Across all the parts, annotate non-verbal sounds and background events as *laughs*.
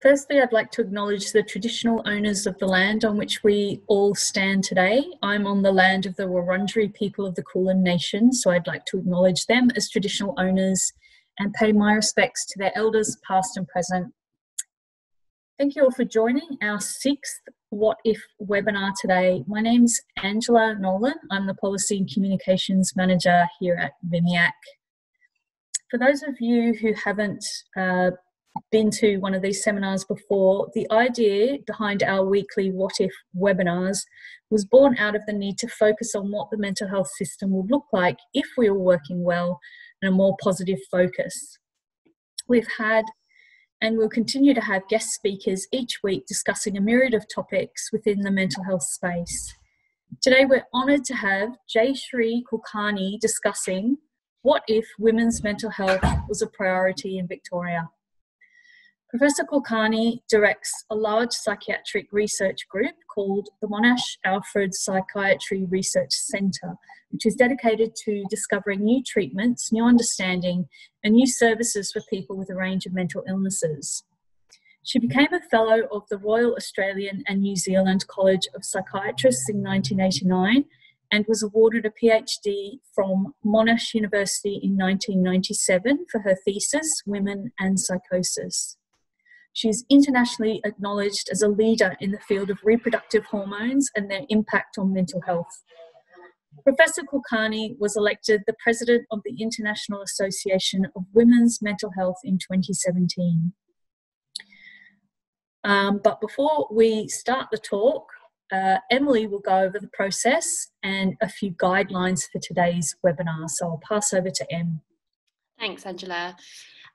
Firstly, I'd like to acknowledge the traditional owners of the land on which we all stand today. I'm on the land of the Wurundjeri people of the Kulin Nation, so I'd like to acknowledge them as traditional owners and pay my respects to their elders, past and present. Thank you all for joining our sixth What If webinar today. My name's Angela Nolan. I'm the Policy and Communications Manager here at VMIAC. For those of you who haven't uh, been to one of these seminars before, the idea behind our weekly What If webinars was born out of the need to focus on what the mental health system would look like if we were working well and a more positive focus. We've had and we'll continue to have guest speakers each week discussing a myriad of topics within the mental health space. Today, we're honoured to have Jayashri Kulkarni discussing what if women's mental health was a priority in Victoria. Professor Kulkarni directs a large psychiatric research group called the Monash Alfred Psychiatry Research Centre, which is dedicated to discovering new treatments, new understanding, and new services for people with a range of mental illnesses. She became a Fellow of the Royal Australian and New Zealand College of Psychiatrists in 1989 and was awarded a PhD from Monash University in 1997 for her thesis, Women and Psychosis. She is internationally acknowledged as a leader in the field of reproductive hormones and their impact on mental health. Professor Kulkarni was elected the president of the International Association of Women's Mental Health in 2017. Um, but before we start the talk, uh, Emily will go over the process and a few guidelines for today's webinar. So I'll pass over to Em. Thanks, Angela.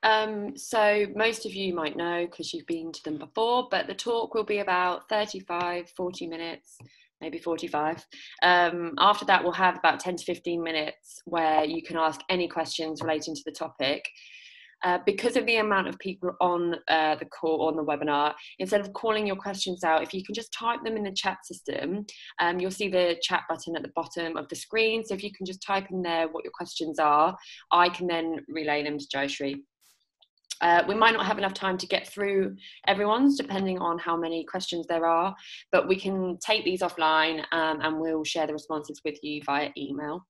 Um, so most of you might know because you've been to them before, but the talk will be about 35, 40 minutes, maybe 45. Um, after that, we'll have about 10 to 15 minutes where you can ask any questions relating to the topic. Uh, because of the amount of people on uh, the call on the webinar, instead of calling your questions out, if you can just type them in the chat system, um, you'll see the chat button at the bottom of the screen. So if you can just type in there what your questions are, I can then relay them to Jayashri. Uh, we might not have enough time to get through everyone's, depending on how many questions there are, but we can take these offline um, and we'll share the responses with you via email.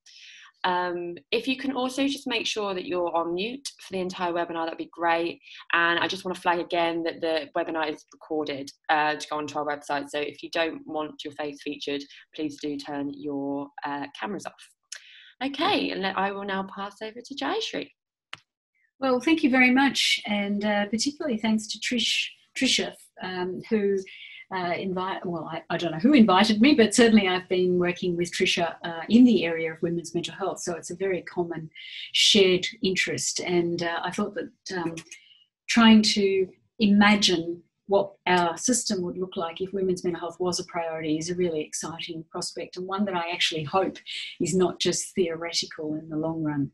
Um, if you can also just make sure that you're on mute for the entire webinar, that'd be great. And I just want to flag again that the webinar is recorded uh, to go onto our website. So if you don't want your face featured, please do turn your uh, cameras off. Okay, and I will now pass over to Jayashri. Well, thank you very much, and uh, particularly thanks to Trish, Trisha, um, who uh, invite. Well, I, I, don't know who invited me, but certainly I've been working with Trisha uh, in the area of women's mental health, so it's a very common shared interest. And uh, I thought that um, trying to imagine what our system would look like if women's mental health was a priority is a really exciting prospect and one that I actually hope is not just theoretical in the long run.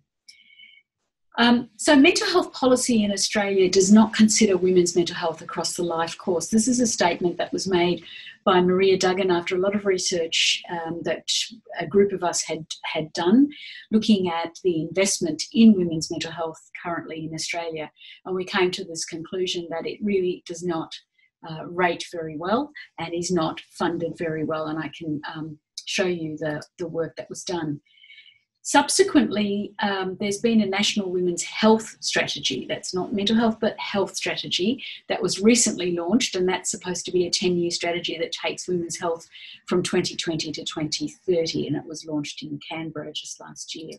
Um, so, mental health policy in Australia does not consider women's mental health across the life course. This is a statement that was made by Maria Duggan after a lot of research um, that a group of us had, had done, looking at the investment in women's mental health currently in Australia. And we came to this conclusion that it really does not uh, rate very well and is not funded very well. And I can um, show you the, the work that was done. Subsequently, um, there's been a national women's health strategy. That's not mental health, but health strategy that was recently launched, and that's supposed to be a 10 year strategy that takes women's health from 2020 to 2030, and it was launched in Canberra just last year.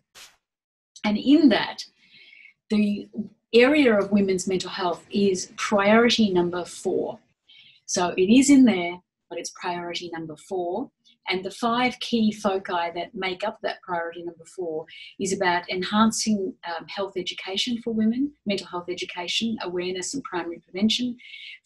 And in that, the area of women's mental health is priority number four. So it is in there, but it's priority number four. And the five key foci that make up that priority number four is about enhancing um, health education for women, mental health education, awareness and primary prevention,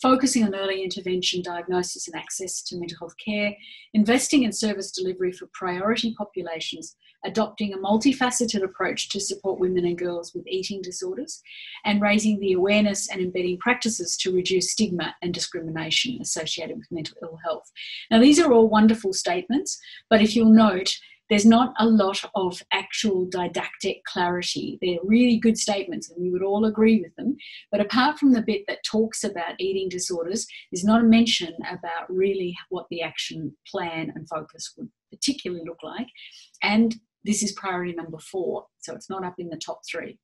focusing on early intervention, diagnosis and access to mental health care, investing in service delivery for priority populations, adopting a multifaceted approach to support women and girls with eating disorders, and raising the awareness and embedding practices to reduce stigma and discrimination associated with mental ill health. Now, these are all wonderful statements, but if you'll note, there's not a lot of actual didactic clarity. They're really good statements and we would all agree with them. But apart from the bit that talks about eating disorders, there's not a mention about really what the action plan and focus would particularly look like. And this is priority number four, so it's not up in the top three.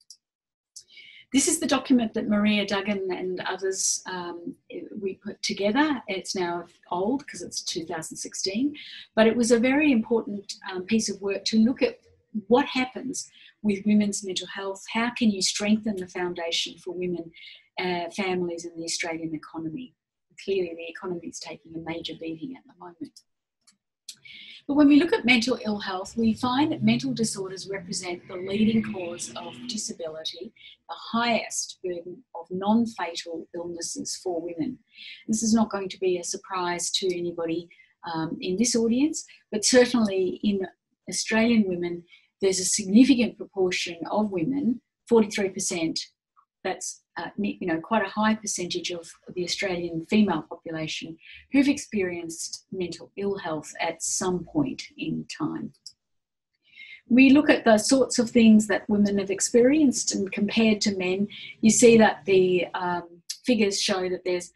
This is the document that Maria Duggan and others um, we put together. It's now old because it's 2016, but it was a very important um, piece of work to look at what happens with women's mental health. How can you strengthen the foundation for women, uh, families, and the Australian economy? Clearly, the economy is taking a major beating at the moment. But when we look at mental ill health, we find that mental disorders represent the leading cause of disability, the highest burden of non fatal illnesses for women. This is not going to be a surprise to anybody um, in this audience, but certainly in Australian women, there's a significant proportion of women, 43%, that's uh, you know quite a high percentage of the Australian female population who've experienced mental ill health at some point in time. We look at the sorts of things that women have experienced and compared to men, you see that the um, figures show that there's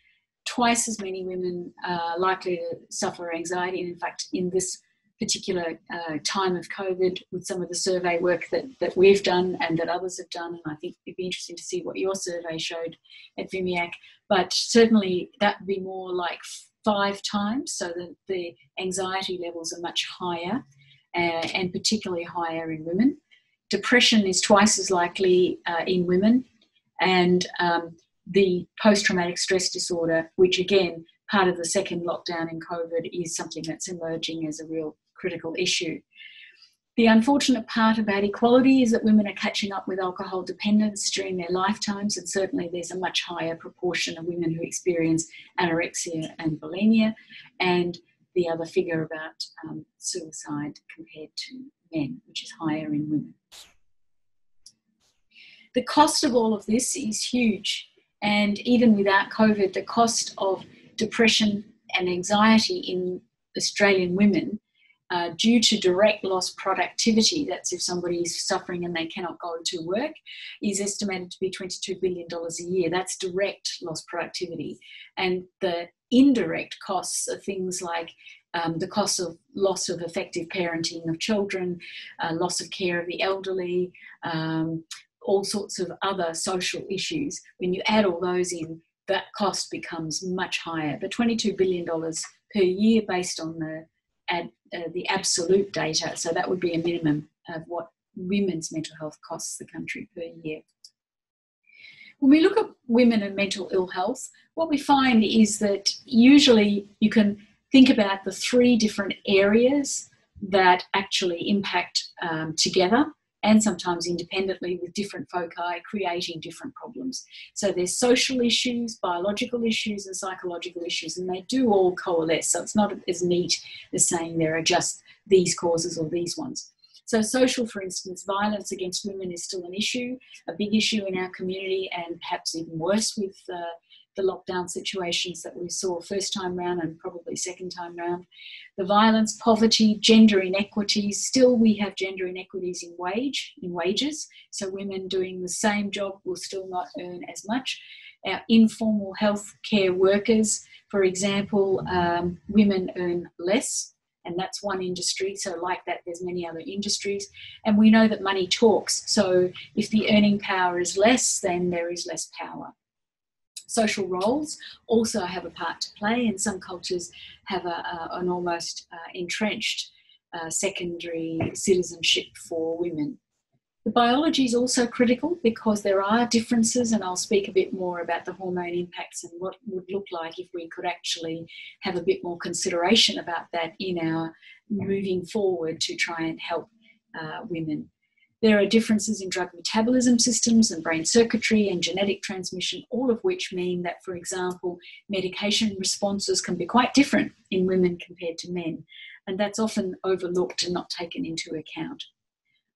twice as many women uh, likely to suffer anxiety. And in fact, in this particular uh, time of COVID with some of the survey work that, that we've done and that others have done. And I think it'd be interesting to see what your survey showed at VMIAC. But certainly that would be more like five times, so that the anxiety levels are much higher uh, and particularly higher in women. Depression is twice as likely uh, in women. And um, the post traumatic stress disorder, which again, part of the second lockdown in COVID, is something that's emerging as a real critical issue. The unfortunate part about equality is that women are catching up with alcohol dependence during their lifetimes, and certainly there's a much higher proportion of women who experience anorexia and bulimia, and the other figure about um, suicide compared to men, which is higher in women. The cost of all of this is huge, and even without COVID, the cost of depression and anxiety in Australian women uh, due to direct lost productivity, that's if somebody is suffering and they cannot go to work, is estimated to be $22 billion a year. That's direct lost productivity. And the indirect costs are things like um, the cost of loss of effective parenting of children, uh, loss of care of the elderly, um, all sorts of other social issues. When you add all those in, that cost becomes much higher. But $22 billion per year based on the at uh, the absolute data. So that would be a minimum of what women's mental health costs the country per year. When we look at women and mental ill health, what we find is that usually you can think about the three different areas that actually impact um, together and sometimes independently with different foci creating different problems. So there's social issues, biological issues, and psychological issues, and they do all coalesce. So it's not as neat as saying there are just these causes or these ones. So, social, for instance, violence against women is still an issue, a big issue in our community, and perhaps even worse with uh, the lockdown situations that we saw first time round and probably second time round. The violence, poverty, gender inequities. Still, we have gender inequities in wage, in wages. So women doing the same job will still not earn as much. Our informal health care workers, for example, um, women earn less and that's one industry. So, like that, there's many other industries. And we know that money talks. So, if the earning power is less, then there is less power social roles also have a part to play, and some cultures have a, a, an almost uh, entrenched uh, secondary citizenship for women. The biology is also critical because there are differences, and I'll speak a bit more about the hormone impacts and what would look like if we could actually have a bit more consideration about that in our moving forward to try and help uh, women. There are differences in drug metabolism systems and brain circuitry and genetic transmission, all of which mean that, for example, medication responses can be quite different in women compared to men, and that's often overlooked and not taken into account.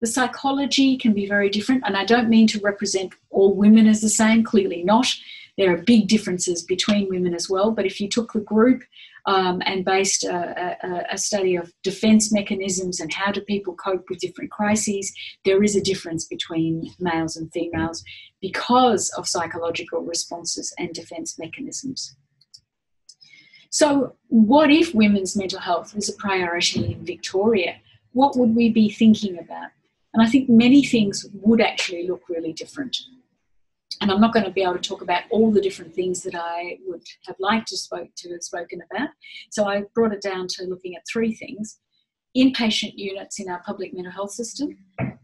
The psychology can be very different, and I don't mean to represent all women as the same, clearly not. There are big differences between women as well, but if you took the group um, and based a, a, a, study of defense mechanisms and how do people cope with different crises, there is a difference between males and females because of psychological responses and defense mechanisms. So, what if women's mental health was a priority in Victoria? What would we be thinking about? And I think many things would actually look really different and I'm not going to be able to talk about all the different things that I would have liked to spoke to have spoken about. So I brought it down to looking at three things: inpatient units in our public mental health system,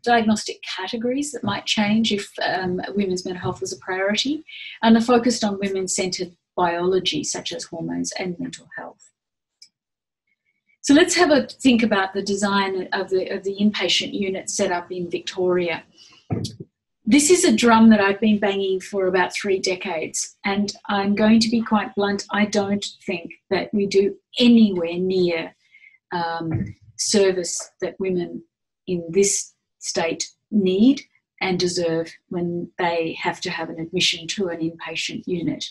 diagnostic categories that might change if um, women's mental health was a priority, and the focused on women-centered biology such as hormones and mental health. So let's have a think about the design of the, of the inpatient unit set up in Victoria this is a drum that I've been banging for about three decades, and I'm going to be quite blunt. I don't think that we do anywhere near um, service that women in this state need and deserve when they have to have an admission to an inpatient unit.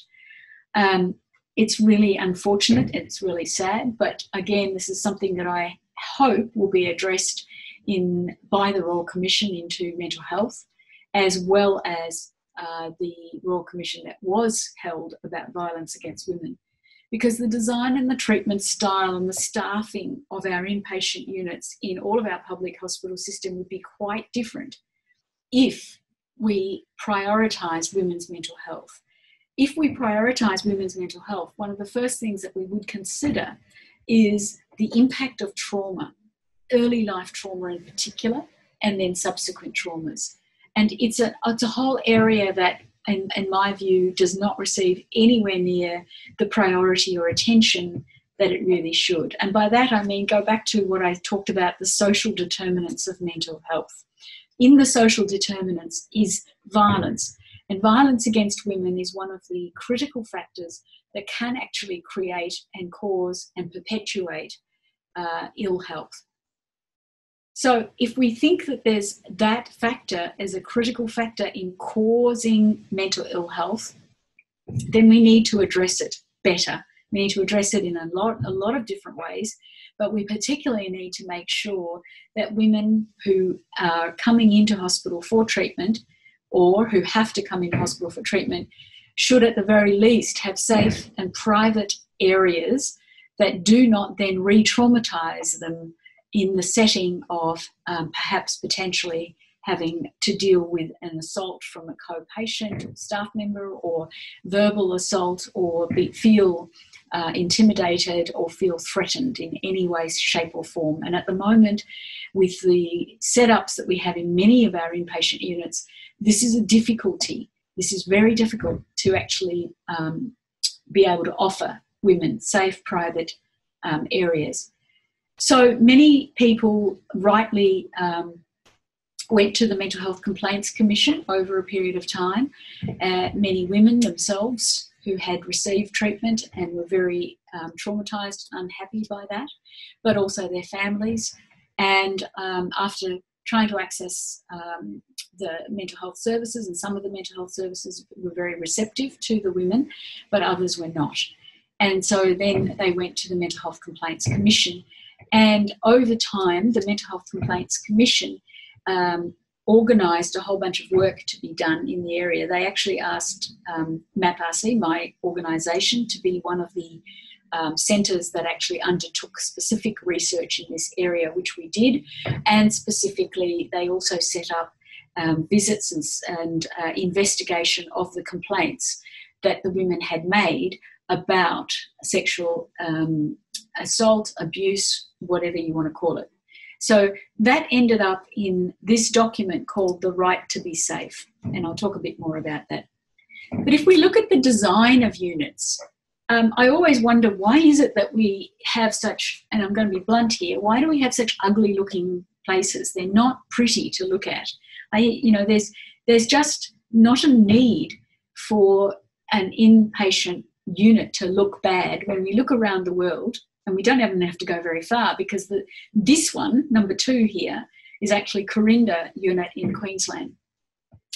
Um, it's really unfortunate, it's really sad, but again, this is something that I hope will be addressed in by the Royal Commission into mental health as well as uh, the Royal Commission that was held about violence against women. Because the design and the treatment style and the staffing of our inpatient units in all of our public hospital system would be quite different if we prioritise women's mental health. If we prioritise women's mental health, one of the first things that we would consider is the impact of trauma, early life trauma in particular, and then subsequent traumas and it's a it's a whole area that in, in my view does not receive anywhere near the priority or attention that it really should. And by that i mean go back to what i talked about the social determinants of mental health. In the social determinants is violence. And violence against women is one of the critical factors that can actually create and cause and perpetuate uh, ill health so, if we think that there's that factor as a critical factor in causing mental ill health, then we need to address it better. We need to address it in a lot, a lot of different ways, but we particularly need to make sure that women who are coming into hospital for treatment or who have to come into hospital for treatment should, at the very least, have safe and private areas that do not then re traumatize them in the setting of um, perhaps potentially having to deal with an assault from a co-patient staff member or verbal assault or be, feel uh, intimidated or feel threatened in any way shape or form. And at the moment with the setups that we have in many of our inpatient units this is a difficulty. This is very difficult to actually um, be able to offer women safe private um, areas so many people rightly um, went to the Mental Health Complaints Commission over a period of time. Uh, many women themselves who had received treatment and were very um, traumatized and unhappy by that, but also their families. And um, after trying to access um, the mental health services, and some of the mental health services were very receptive to the women, but others were not. And so then they went to the Mental Health Complaints Commission and over time, the Mental Health Complaints Commission um, organised a whole bunch of work to be done in the area. They actually asked um, MAPRC, my organisation, to be one of the um, centres that actually undertook specific research in this area, which we did. And specifically, they also set up um, visits and, and uh, investigation of the complaints that the women had made about sexual um, assault, abuse, whatever you want to call it. So that ended up in this document called The Right to Be Safe, and I'll talk a bit more about that. But if we look at the design of units, um, I always wonder why is it that we have such, and I'm going to be blunt here, why do we have such ugly looking places? They're not pretty to look at. I, you know, there's there's just not a need for an inpatient unit to look bad when we look around the world and we don't even have to go very far because the, this one, number two here, is actually Corinda unit in Queensland.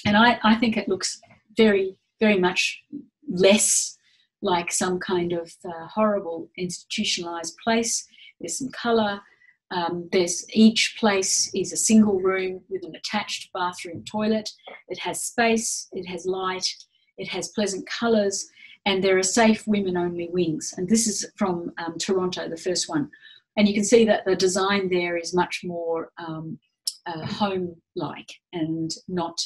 And I, I think it looks very, very much less like some kind of uh, horrible institutionalized place. There's some color. Um, there's each place is a single room with an attached bathroom toilet. It has space, it has light, it has pleasant colors, and there are safe women only wings. And this is from um, Toronto, the first one. And you can see that the design there is much more um, uh, home like and not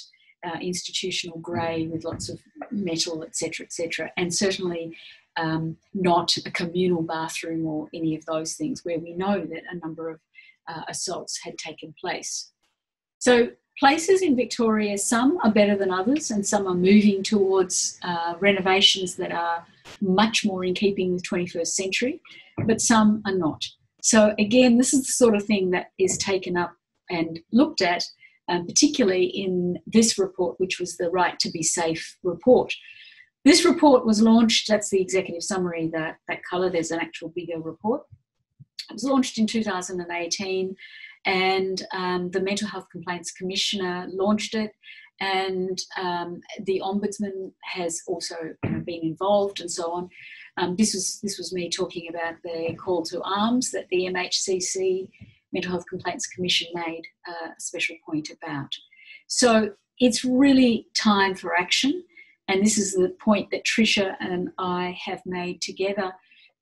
uh, institutional grey with lots of metal, etc., etc. And certainly um, not a communal bathroom or any of those things where we know that a number of uh, assaults had taken place. So, places in Victoria, some are better than others, and some are moving towards uh, renovations that are much more in keeping with 21st century, but some are not. So, again, this is the sort of thing that is taken up and looked at, um, particularly in this report, which was the Right to Be Safe report. This report was launched, that's the executive summary, that, that colour, there's an actual bigger report. It was launched in 2018, and um, the Mental Health Complaints Commissioner launched it, and um, the Ombudsman has also been involved, and so on. Um, this was this was me talking about the call to arms that the MHCC Mental Health Complaints Commission made uh, a special point about. So it's really time for action. And this is the point that Tricia and I have made together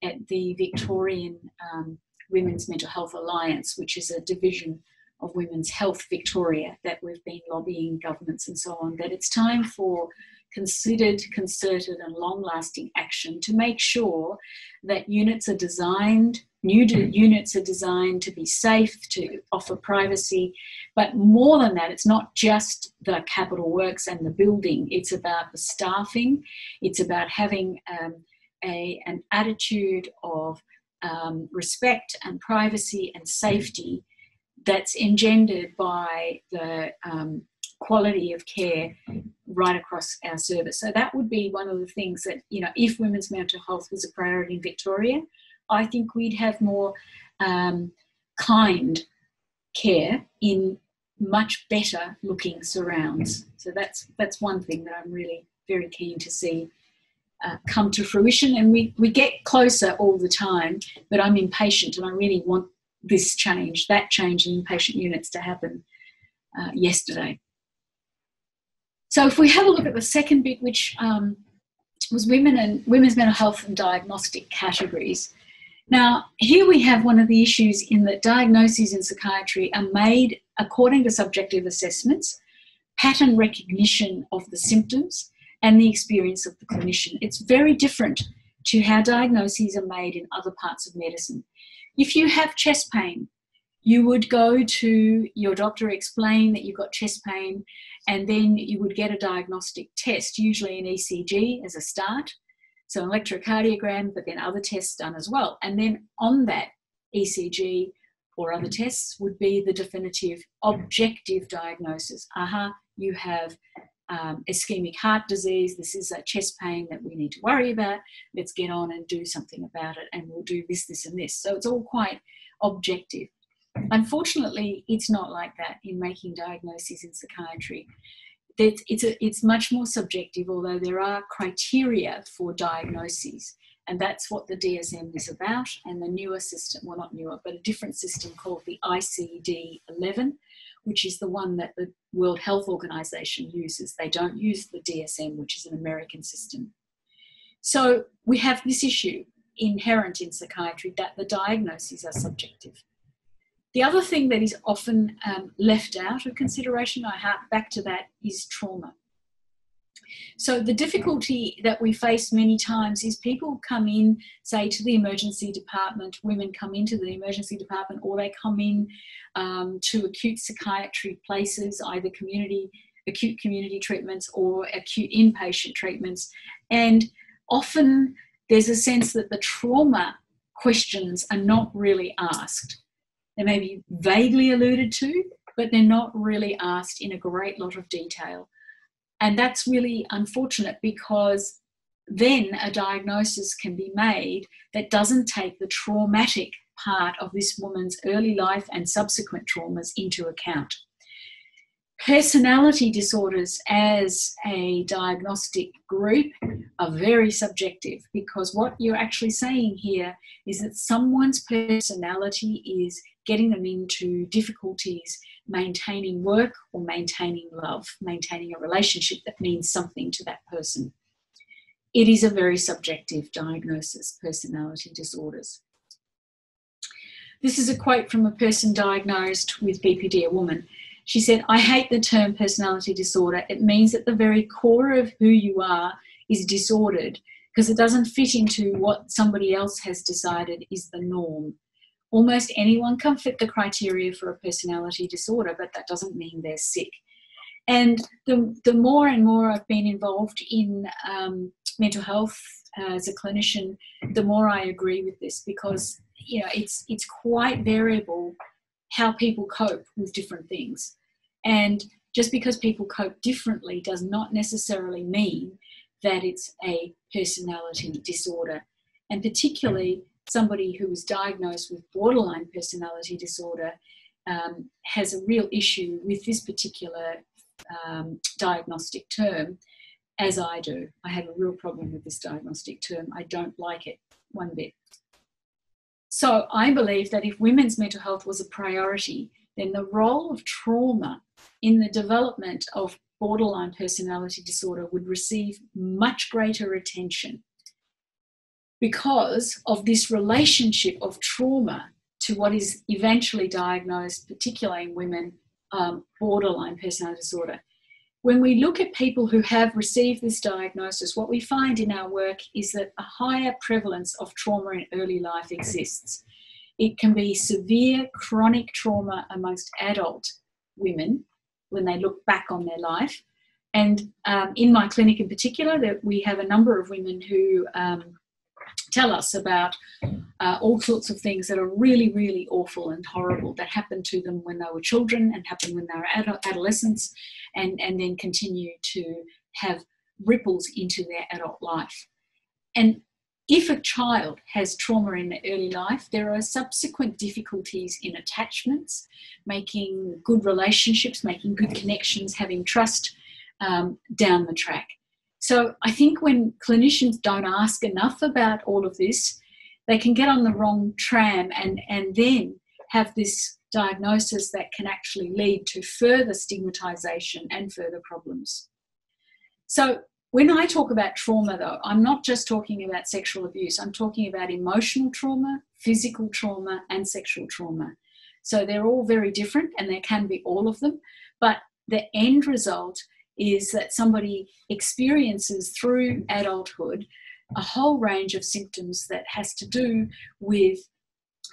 at the Victorian um, Women's Mental Health Alliance, which is a division of Women's Health Victoria that we've been lobbying governments and so on, that it's time for considered, concerted, and long lasting action to make sure that units are designed, new units are designed to be safe, to offer privacy. But more than that, it's not just the capital works and the building, it's about the staffing, it's about having um, a, an attitude of um, respect and privacy and safety that's engendered by the um, quality of care right across our service. So that would be one of the things that, you know, if women's mental health was a priority in Victoria, I think we'd have more um, kind care in much better looking surrounds. So that's that's one thing that I'm really very keen to see uh, come to fruition. And we, we get closer all the time, but I'm impatient and I really want this change, that change in inpatient units to happen uh, yesterday. So if we have a look at the second bit, which um, was women and women's mental health and diagnostic categories. Now, here we have one of the issues in that diagnoses in psychiatry are made according to subjective assessments, pattern recognition of the symptoms, and the experience of the clinician. It's very different to how diagnoses are made in other parts of medicine. If you have chest pain, you would go to your doctor, explain that you've got chest pain, and then you would get a diagnostic test, usually an ECG as a start. So, an electrocardiogram, but then other tests done as well. And then on that ECG or other tests would be the definitive objective diagnosis. Aha, uh-huh, you have um, ischemic heart disease. This is a chest pain that we need to worry about. Let's get on and do something about it, and we'll do this, this, and this. So it's all quite objective. Unfortunately, it's not like that in making diagnoses in psychiatry. It's, a, it's much more subjective, although there are criteria for diagnoses. And that's what the DSM is about. And the newer system, well, not newer, but a different system called the ICD 11, which is the one that the World Health Organization uses. They don't use the DSM, which is an American system. So we have this issue inherent in psychiatry that the diagnoses are subjective. The other thing that is often um, left out of consideration, I hark back to that, is trauma. So the difficulty that we face many times is people come in, say, to the emergency department, women come into the emergency department, or they come in um, to acute psychiatry places, either community, acute community treatments or acute inpatient treatments. And often there's a sense that the trauma questions are not really asked. They may be vaguely alluded to, but they're not really asked in a great lot of detail. And that's really unfortunate because then a diagnosis can be made that doesn't take the traumatic part of this woman's early life and subsequent traumas into account. personality disorders as a diagnostic group are very subjective because what you're actually saying here is that someone's personality is getting them into difficulties maintaining work or maintaining love, maintaining a relationship that means something to that person. It is a very subjective diagnosis, personality disorders. This is a quote from a person diagnosed with BPD, a woman. She said, I hate the term personality disorder. It means that the very core of who you are is disordered because it doesn't fit into what somebody else has decided is the norm. Almost anyone can fit the criteria for a personality disorder, but that doesn't mean they're sick. And the, the more and more I've been involved in um, mental health uh, as a clinician, the more I agree with this because you know it's it's quite variable how people cope with different things. And just because people cope differently does not necessarily mean that it's a personality disorder. And particularly, somebody who is diagnosed with borderline personality disorder um, has a real issue with this particular um, diagnostic term, as I do. I have a real problem with this diagnostic term. I don't like it one bit. So I believe that if women's mental health was a priority, then the role of trauma in the development of borderline personality disorder would receive much greater attention because of this relationship of trauma to what is eventually diagnosed, particularly in women, um, borderline personality disorder. When we look at people who have received this diagnosis, what we find in our work is that a higher prevalence of trauma in early life exists. It can be severe chronic trauma amongst adult women when they look back on their life. And um, in my clinic in particular, that we have a number of women who um, tell us about uh, all sorts of things that are really, really awful and horrible that happened to them when they were children and happened when they were ad- adolescents and, and then continue to have ripples into their adult life. And if a child has trauma in the early life, there are subsequent difficulties in attachments, making good relationships, making good connections, having trust um, down the track. So I think when clinicians don't ask enough about all of this, they can get on the wrong tram and, and then have this diagnosis that can actually lead to further stigmatization and further problems. So when I talk about trauma, though, I'm not just talking about sexual abuse, I'm talking about emotional trauma, physical trauma, and sexual trauma. So they're all very different and there can be all of them, but the end result is that somebody experiences through adulthood a whole range of symptoms that has to do with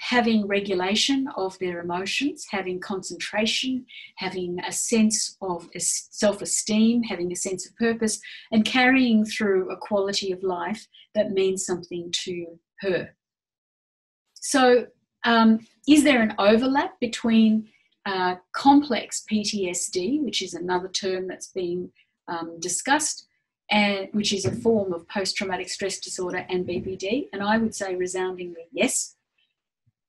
having regulation of their emotions, having concentration, having a sense of self esteem, having a sense of purpose, and carrying through a quality of life that means something to her. So, um, is there an overlap between uh, complex PTSD, which is another term that's being um, discussed, and which is a form of post traumatic stress disorder and BPD? And I would say resoundingly yes.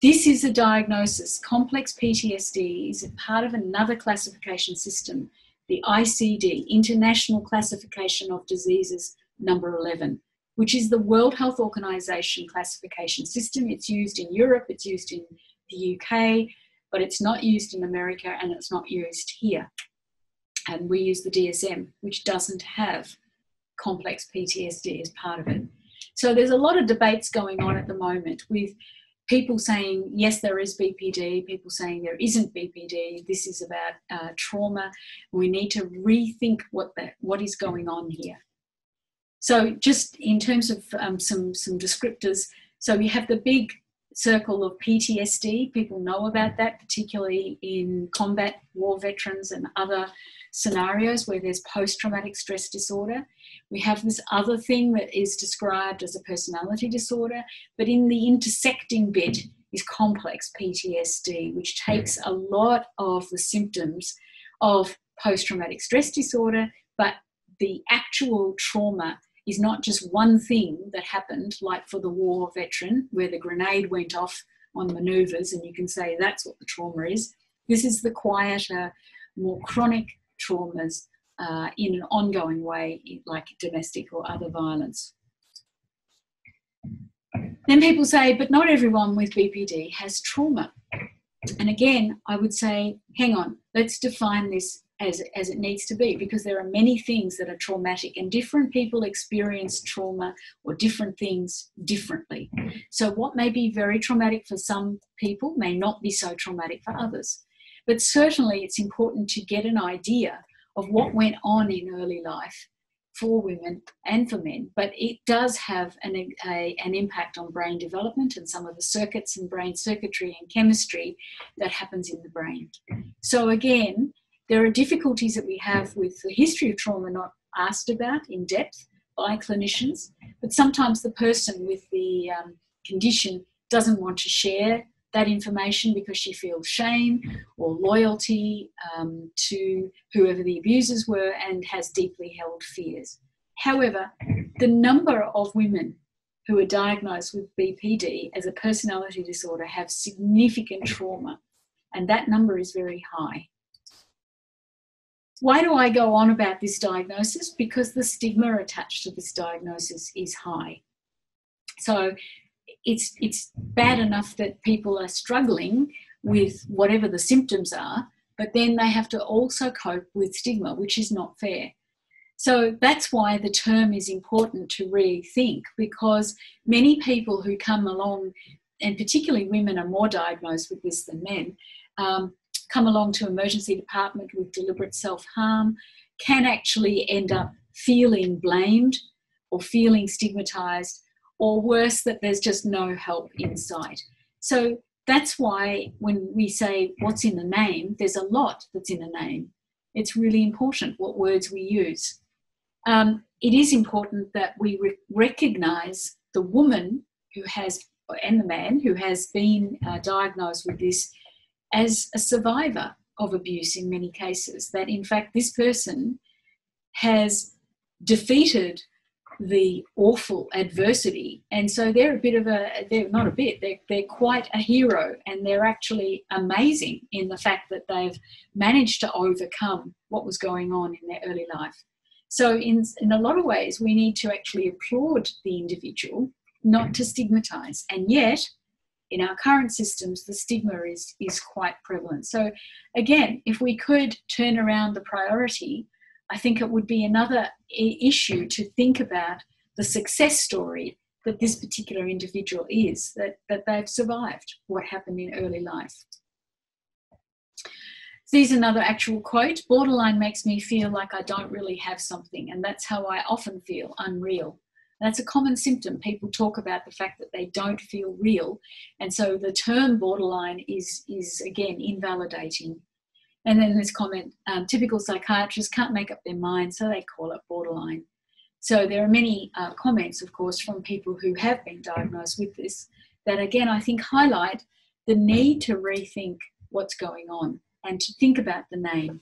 This is a diagnosis. Complex PTSD is a part of another classification system, the ICD, International Classification of Diseases, number 11, which is the World Health Organization classification system. It's used in Europe, it's used in the UK, but it's not used in America and it's not used here. And we use the DSM, which doesn't have complex PTSD as part of it. So there's a lot of debates going on at the moment with people saying, yes, there is BPD, people saying there isn't BPD, this is about uh, trauma. We need to rethink what, the, what is going on here. So just in terms of um, some, some descriptors, so we have the big circle of PTSD. People know about that, particularly in combat war veterans and other scenarios where there's post traumatic stress disorder. We have this other thing that is described as a personality disorder, but in the intersecting bit is complex PTSD, which takes a lot of the symptoms of post traumatic stress disorder, but the actual trauma is not just one thing that happened, like for the war veteran, where the grenade went off on maneuvers, and you can say that's what the trauma is. This is the quieter, more chronic traumas uh, in an ongoing way, like domestic or other violence. Then people say, but not everyone with BPD has trauma. And again, I would say, hang on, let's define this as, as it needs to be because there are many things that are traumatic and different people experience trauma or different things differently. So, what may be very traumatic for some people may not be so traumatic for others. But certainly, it's important to get an idea of what went on in early life for women and for men, but it does have an, a, an impact on brain development and some of the circuits and brain circuitry and chemistry that happens in the brain. So, again, there are difficulties that we have with the history of trauma not asked about in depth by clinicians, but sometimes the person with the um, condition doesn't want to share that information because she feels shame or loyalty um, to whoever the abusers were and has deeply held fears. However, the number of women who are diagnosed with BPD as a personality disorder have significant trauma, and that number is very high. Why do I go on about this diagnosis? Because the stigma attached to this diagnosis is high. So it's it's bad enough that people are struggling with whatever the symptoms are, but then they have to also cope with stigma, which is not fair. So that's why the term is important to rethink because many people who come along, and particularly women are more diagnosed with this than men, um, come along to emergency department with deliberate self-harm can actually end up feeling blamed or feeling stigmatized or worse that there's just no help in sight. So that's why when we say what's in the name there's a lot that's in the name. It's really important what words we use. Um, it is important that we re- recognize the woman who has and the man who has been uh, diagnosed with this as a survivor of abuse in many cases, that in fact this person has defeated the awful adversity. And so they're a bit of a they're not a bit they're, they're quite a hero and they're actually amazing in the fact that they've managed to overcome what was going on in their early life. So in in a lot of ways we need to actually applaud the individual not to stigmatize. And yet in our current systems, the stigma is, is quite prevalent. So, again, if we could turn around the priority, I think it would be another issue to think about the success story that this particular individual is, that, that they've survived what happened in early life. Here's another actual quote Borderline makes me feel like I don't really have something, and that's how I often feel unreal. That's a common symptom. People talk about the fact that they don't feel real. And so the term borderline is, is again, invalidating. And then this comment um, typical psychiatrists can't make up their mind, so they call it borderline. So there are many uh, comments, of course, from people who have been diagnosed with this that, again, I think highlight the need to rethink what's going on and to think about the name.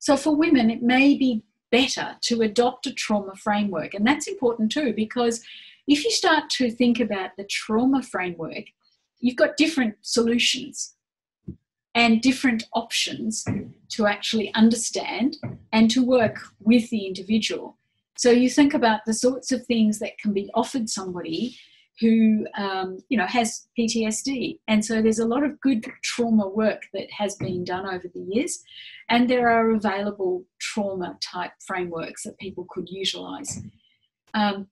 So for women, it may be better to adopt a trauma framework. And that's important too, because if you start to think about the trauma framework, you've got different solutions and different options to actually understand and to work with the individual. So you think about the sorts of things that can be offered somebody who um, you know has PTSD, and so there's a lot of good trauma work that has been done over the years, and there are available trauma type frameworks that people could utilize. Um,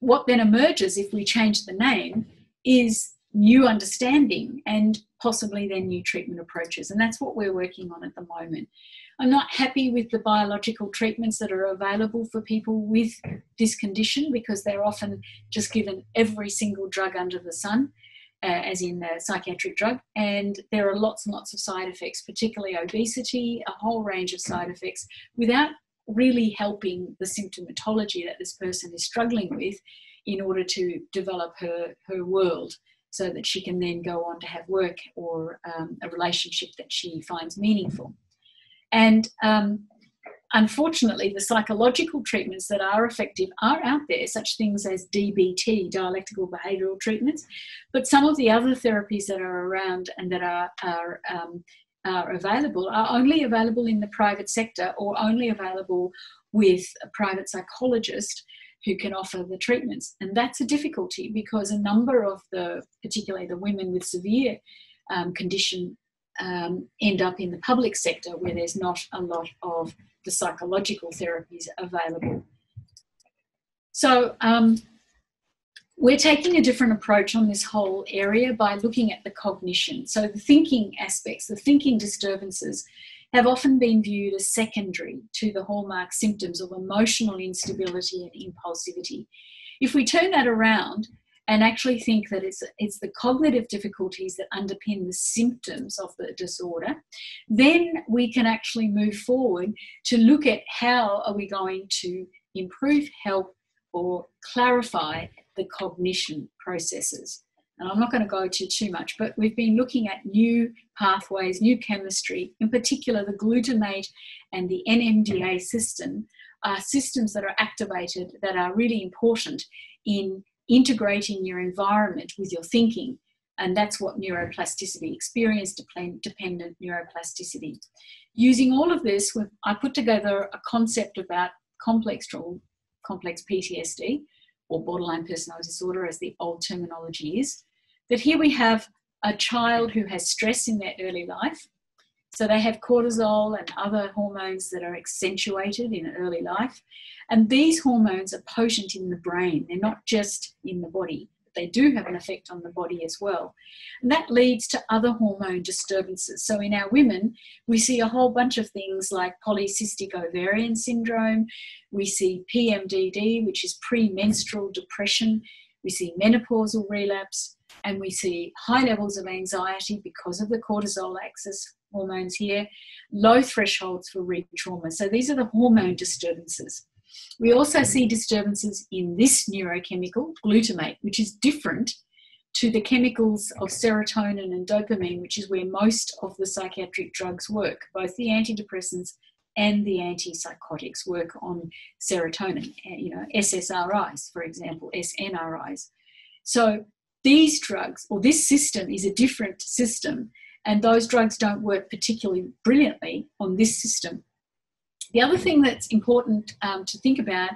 what then emerges if we change the name is new understanding and possibly then new treatment approaches, and that's what we're working on at the moment. I'm not happy with the biological treatments that are available for people with this condition because they're often just given every single drug under the sun, uh, as in a psychiatric drug, and there are lots and lots of side effects, particularly obesity, a whole range of side effects, without really helping the symptomatology that this person is struggling with in order to develop her, her world so that she can then go on to have work or um, a relationship that she finds meaningful. And um, unfortunately, the psychological treatments that are effective are out there, such things as DBT, dialectical behavioural treatments. But some of the other therapies that are around and that are, are um, are available are only available in the private sector or only available with a private psychologist who can offer the treatments. And that's a difficulty because a number of the, particularly the women with severe um, condition, um, end up in the public sector where there's not a lot of the psychological therapies available. So um, we're taking a different approach on this whole area by looking at the cognition. So the thinking aspects, the thinking disturbances have often been viewed as secondary to the hallmark symptoms of emotional instability and impulsivity. If we turn that around and actually think that it's, it's the cognitive difficulties that underpin the symptoms of the disorder, then we can actually move forward to look at how are we going to improve, help, or clarify the cognition processes. And I'm not going to go to too much, but we've been looking at new pathways, new chemistry, in particular the glutamate and the NMDA system are systems that are activated that are really important in integrating your environment with your thinking. And that's what neuroplasticity, experience dependent neuroplasticity. Using all of this, I put together a concept about complex, trauma, complex PTSD, or borderline personality disorder, as the old terminology is, that here we have a child who has stress in their early life. So they have cortisol and other hormones that are accentuated in early life. And these hormones are potent in the brain, they're not just in the body they do have an effect on the body as well. And that leads to other hormone disturbances. So in our women, we see a whole bunch of things like polycystic ovarian syndrome, we see PMDD, which is premenstrual depression, we see menopausal relapse, and we see high levels of anxiety because of the cortisol axis hormones here, low thresholds for re-trauma. So these are the hormone disturbances. We also see disturbances in this neurochemical, glutamate, which is different to the chemicals of serotonin and dopamine, which is where most of the psychiatric drugs work. Both the antidepressants and the antipsychotics work on serotonin, eh, you know, SSRIs, for example, SNRIs. So these drugs, or this system, is a different system, and those drugs don't work particularly brilliantly on this system. The other thing that's important um, to think about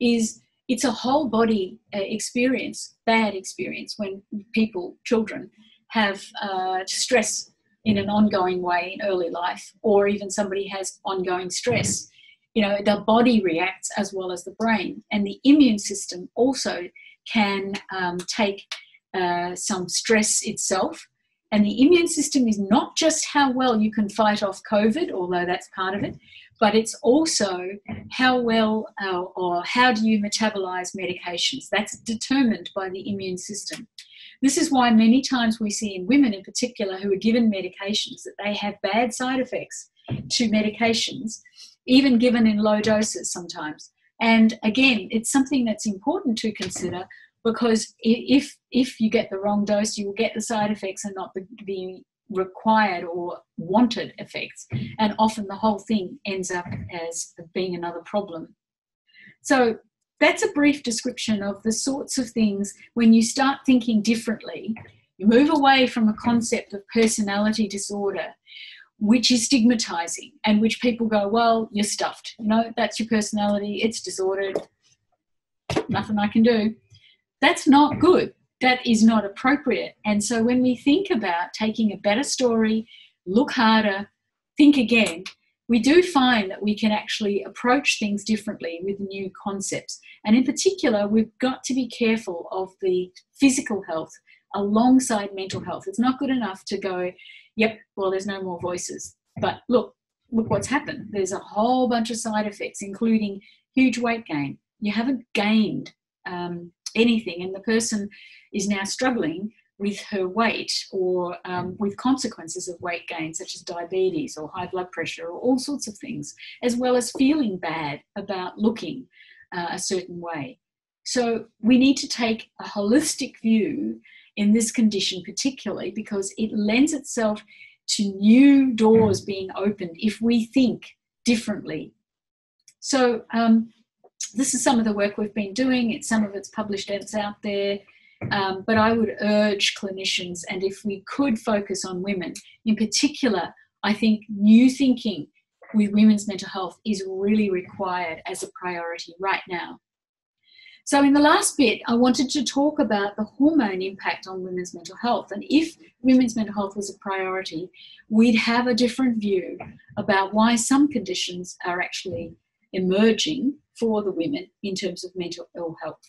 is it's a whole body uh, experience, bad experience, when people, children, have uh, stress in an ongoing way in early life, or even somebody has ongoing stress. You know, the body reacts as well as the brain, and the immune system also can um, take uh, some stress itself. And the immune system is not just how well you can fight off COVID, although that's part of it, but it's also how well uh, or how do you metabolize medications. That's determined by the immune system. This is why many times we see in women in particular who are given medications that they have bad side effects to medications, even given in low doses sometimes. And again, it's something that's important to consider because if if you get the wrong dose, you will get the side effects and not the, the required or wanted effects. And often the whole thing ends up as being another problem. So that's a brief description of the sorts of things when you start thinking differently, you move away from a concept of personality disorder, which is stigmatizing and which people go, well, you're stuffed. You know, that's your personality, it's disordered, nothing I can do. That's not good that is not appropriate. And so when we think about taking a better story, look harder, think again, we do find that we can actually approach things differently with new concepts. And in particular, we've got to be careful of the physical health alongside mental health. It's not good enough to go, yep, well, there's no more voices. But look, look what's happened. There's a whole bunch of side effects, including huge weight gain. You haven't gained um, anything, and the person is now struggling with her weight or um, with consequences of weight gain, such as diabetes or high blood pressure or all sorts of things, as well as feeling bad about looking uh, a certain way. So we need to take a holistic view in this condition, particularly because it lends itself to new doors being opened if we think differently. So um, this is some of the work we've been doing. It's some of it's published, it's out there. Um, but I would urge clinicians, and if we could focus on women, in particular, I think new thinking with women's mental health is really required as a priority right now. So, in the last bit, I wanted to talk about the hormone impact on women's mental health. And if women's mental health was a priority, we'd have a different view about why some conditions are actually emerging for the women in terms of mental ill health.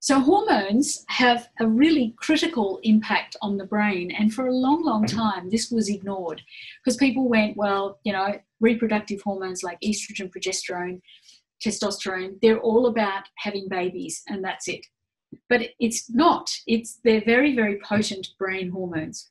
So, hormones have a really critical impact on the brain, and for a long, long mm-hmm. time, this was ignored because people went, well, you know, reproductive hormones like estrogen, progesterone, testosterone, they're all about having babies, and that's it. But it's not, it's they're very, very potent brain hormones.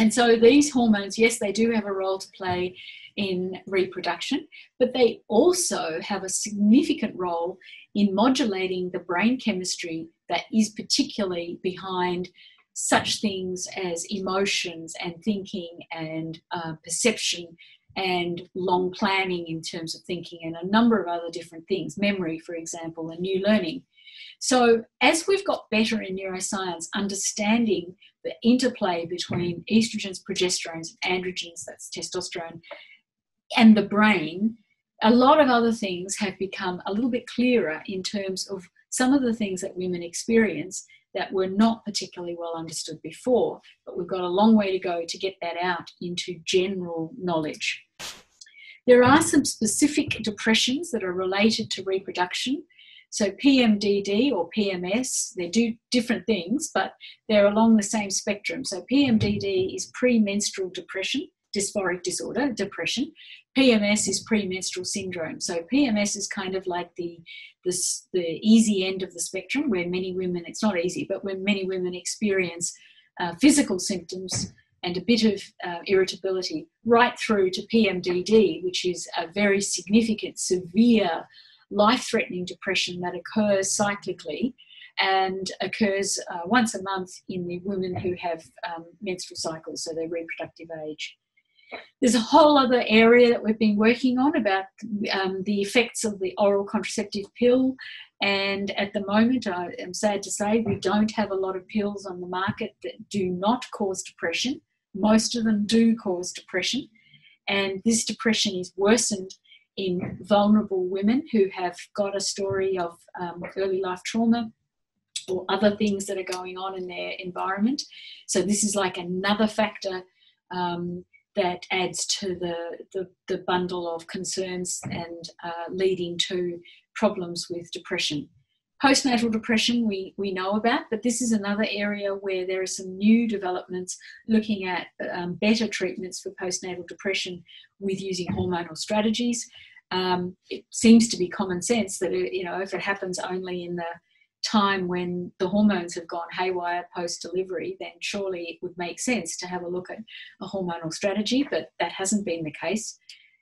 And so these hormones, yes, they do have a role to play in reproduction, but they also have a significant role in modulating the brain chemistry that is particularly behind such things as emotions and thinking and uh, perception and long planning in terms of thinking and a number of other different things, memory, for example, and new learning. So, as we've got better in neuroscience, understanding the interplay between estrogens, progesterones, and androgens, that's testosterone, and the brain, a lot of other things have become a little bit clearer in terms of some of the things that women experience that were not particularly well understood before, but we've got a long way to go to get that out into general knowledge. There are some specific depressions that are related to reproduction. So, PMDD or PMS, they do different things, but they're along the same spectrum. So, PMDD is premenstrual depression, dysphoric disorder, depression. PMS is premenstrual syndrome. So PMS is kind of like the, the the easy end of the spectrum, where many women it's not easy, but when many women experience uh, physical symptoms and a bit of uh, irritability, right through to PMDD, which is a very significant, severe, life-threatening depression that occurs cyclically and occurs uh, once a month in the women who have um, menstrual cycles, so their reproductive age. There's a whole other area that we've been working on about um, the effects of the oral contraceptive pill. And at the moment, I am sad to say, we don't have a lot of pills on the market that do not cause depression. Most of them do cause depression. And this depression is worsened in vulnerable women who have got a story of um, early life trauma or other things that are going on in their environment. So, this is like another factor um, that adds to the, the, the bundle of concerns and uh, leading to problems with depression. Postnatal depression we, we know about, but this is another area where there are some new developments looking at um, better treatments for postnatal depression with using hormonal strategies. Um, it seems to be common sense that you know if it happens only in the time when the hormones have gone haywire post delivery, then surely it would make sense to have a look at a hormonal strategy, but that hasn't been the case.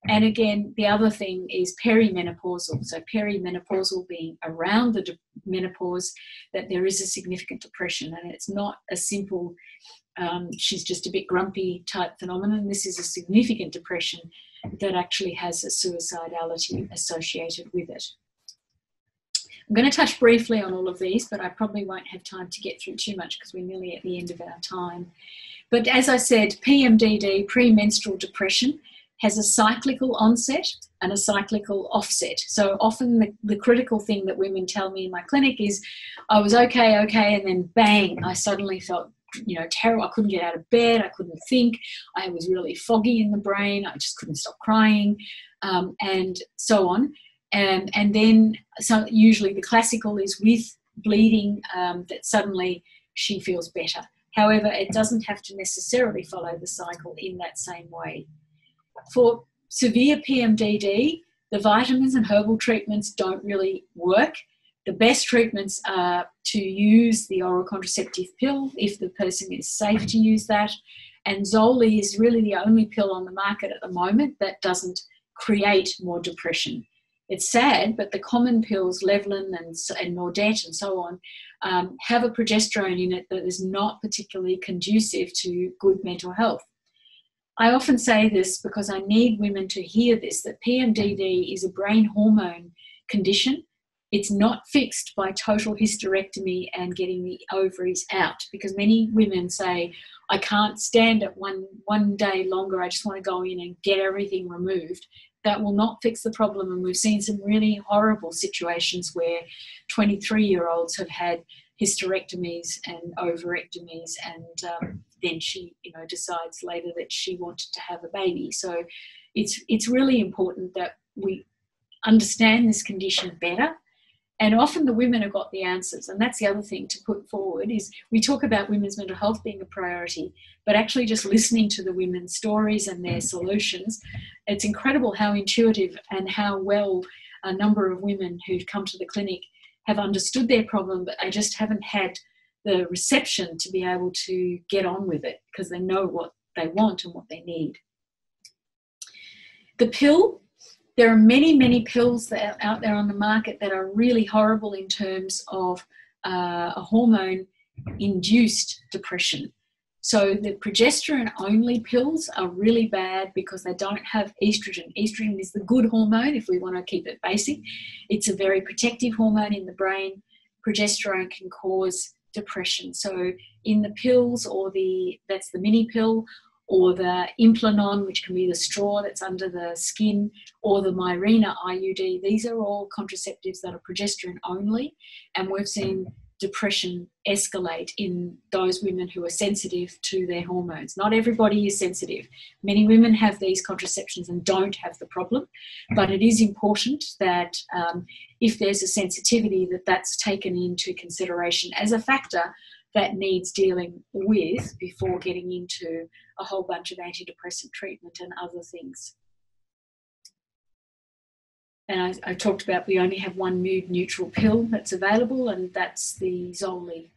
And again, the other thing is perimenopausal. So, perimenopausal being around the de- menopause, that there is a significant depression, and it's not a simple, um, she's just a bit grumpy type phenomenon. This is a significant depression that actually has a suicidality associated with it. I'm going to touch briefly on all of these, but I probably won't have time to get through too much because we're nearly at the end of our time. But as I said, PMDD, premenstrual depression, has a cyclical onset and a cyclical offset. So often the, the, critical thing that women tell me in my clinic is I was okay, okay, and then bang, I suddenly felt you know terrible. I couldn't get out of bed, I couldn't think, I was really foggy in the brain, I just couldn't stop crying, um, and so on and and then so usually the classical is with bleeding um, that suddenly she feels better. However, it doesn't have to necessarily follow the cycle in that same way. For severe PMDD, the vitamins and herbal treatments don't really work. The best treatments are to use the oral contraceptive pill if the person is safe to use that. And Zoely is really the only pill on the market at the moment that doesn't create more depression it's sad, but the common pills, Levlen and, and Nordette and so on, um, have a progesterone in it that is not particularly conducive to good mental health. I often say this because I need women to hear this that PMDD is a brain hormone condition It's not fixed by total hysterectomy and getting the ovaries out because many women say, I can't stand it one, one day longer. I just want to go in and get everything removed. That will not fix the problem. And we've seen some really horrible situations where 23 year olds have had hysterectomies and ovarectomies and um, then she you know decides later that she wanted to have a baby. So it's it's really important that we understand this condition better. And often the women have got the answers and that's the other thing to put forward is we talk about women's mental health being a priority but actually just listening to the women's stories and their solutions it's incredible how intuitive and how well a number of women who've come to the clinic have understood their problem but they just haven't had the reception to be able to get on with it because they know what they want and what they need the pill there are many, many pills that are out there on the market that are really horrible in terms of uh, a hormone induced depression. So the progesterone only pills are really bad because they don't have estrogen. Estrogen is the good hormone if we want to keep it basic. It's a very protective hormone in the brain. Progesterone can cause depression. So in the pills or the that's the mini pill or the Implanon, which can be the straw that's under the skin, or the Mirena IUD. These are all contraceptives that are progesterone only, and we've seen depression escalate in those women who are sensitive to their hormones. Not everybody is sensitive. Many women have these contraceptions and don't have the problem, but it is important that um, if there's a sensitivity, that that's taken into consideration as a factor that needs dealing with before getting into a whole bunch of antidepressant treatment and other things. And I, I talked about we only have one mood neutral pill that's available, and that's the Zoely.